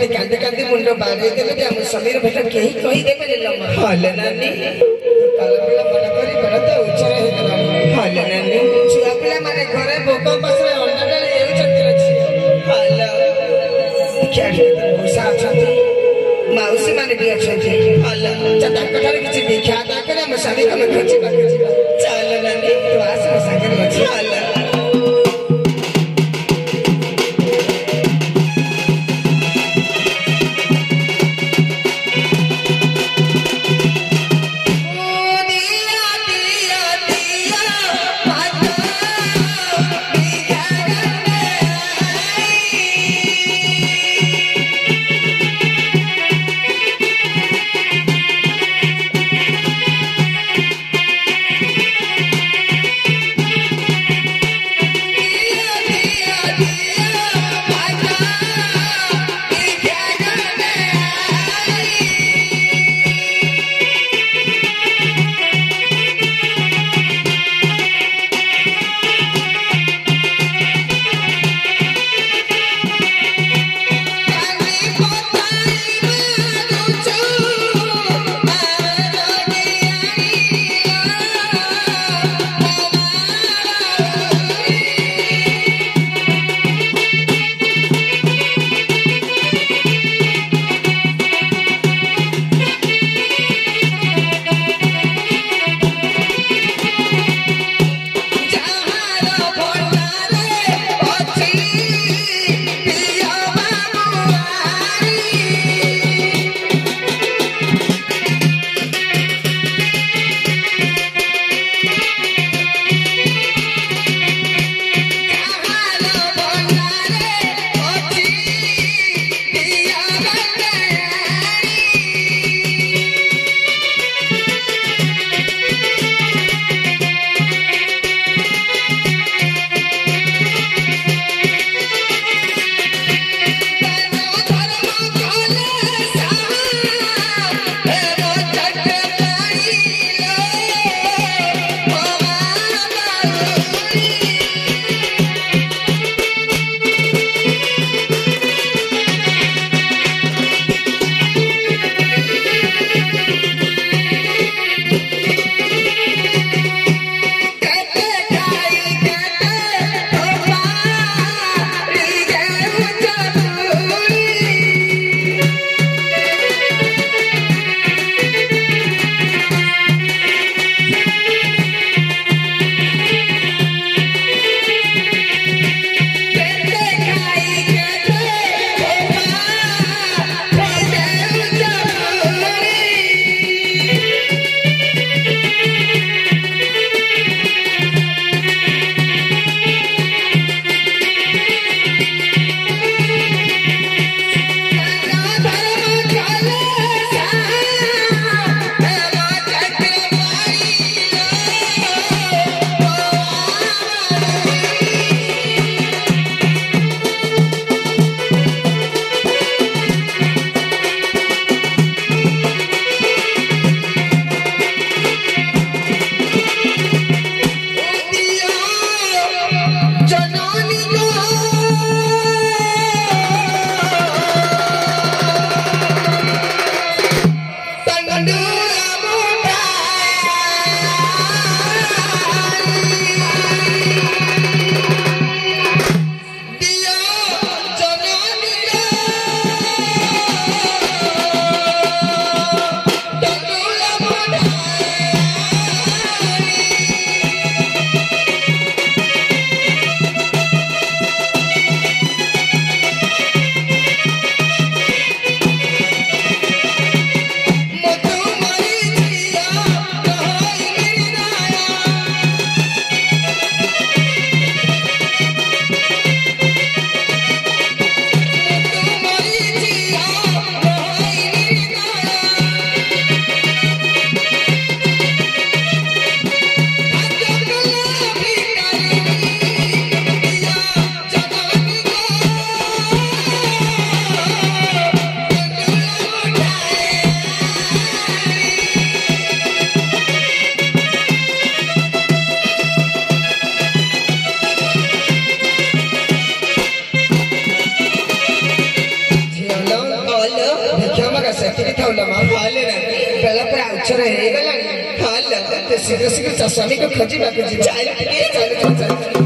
ಬಿಟ್ಟು ಕಂದು ಕಂದು ಮುಂಡು ಬಾರಿಯದಲ್ಲಿ ನಮ್ಮ ಸಮೀರ ಭಟ್ಟ ಕೇಳಿ ಕೊಯ್ದೆ ಬರಲಿಲ್ಲ ಅಲ್ಲ ನಾನಿ ಕಲಪಿಳ ಬಡಕರಿ ಬಡತ ಉಚ್ಚರ ಹೇಗಲ್ಲ ಅಲ್ಲ ನಾನಿ ಛುଆ ପିଲା ମାନେ ଘରେ ଭୋକ ପସରେ ଅଣ୍ଡା ଡାଲି ହେଉଛନ୍ତି ଅଛି ಅಲ್ಲ କ୍ୟାରି ମଉସା ଅଛନ୍ତି ମାଉସୀ ମାନେ ବି ଅଛନ୍ତି ಅಲ್ಲ ତାଙ୍କ ଠାରେ କିଛି ଭିକ୍ଷା ଦାକରେ ଆମ ସ୍ୱାମୀ ତମେ ଖୋଜିବା ଚାଲ ନାନି ତୁ ଆସ ମୋ ସାଙ୍ଗରେ ଅଛି ସଦସ୍ୟକୁ ସ୍ୱାମୀକୁ ଖୋଜିବାକୁ ଯିବା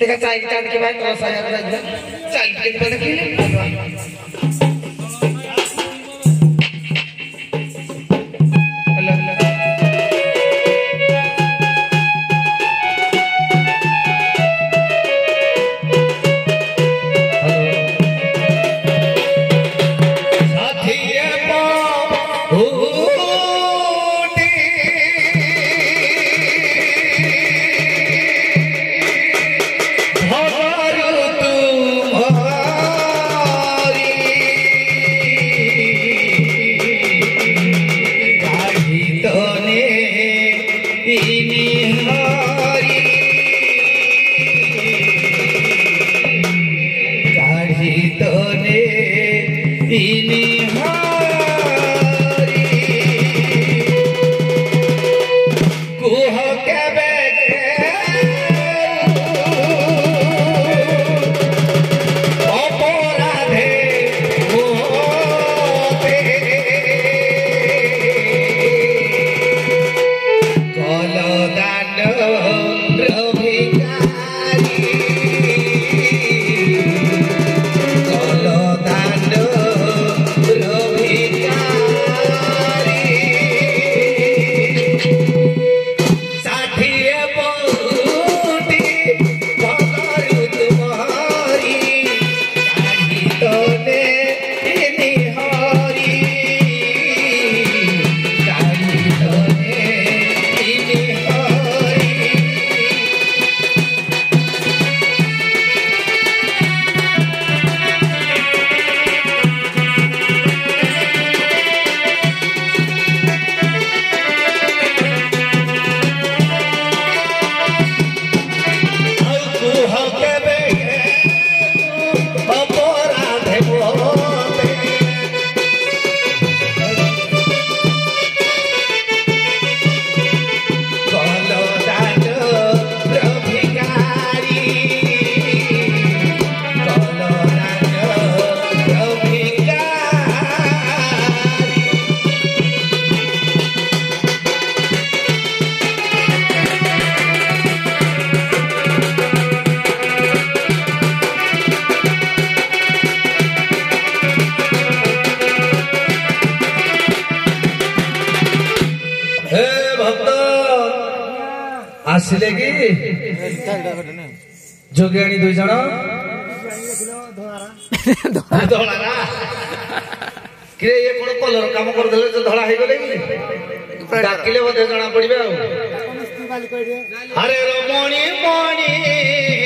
देखा चाय के चाय के बाद थोड़ा सा चाय के बाद ଯୋଗିଆଣୀ ଦୁଇ ଜଣ ଧଳା ନା କିରେ ଇଏ କଣ କଲର କାମ କରିଦେଲେ ଧଳା ହେଇଗଲେ କି ଡାକିଲେ ବୋଧେ ଜଣା ପଡିବେ ଆଉ ଆରେ ରମଣୀ ମଣି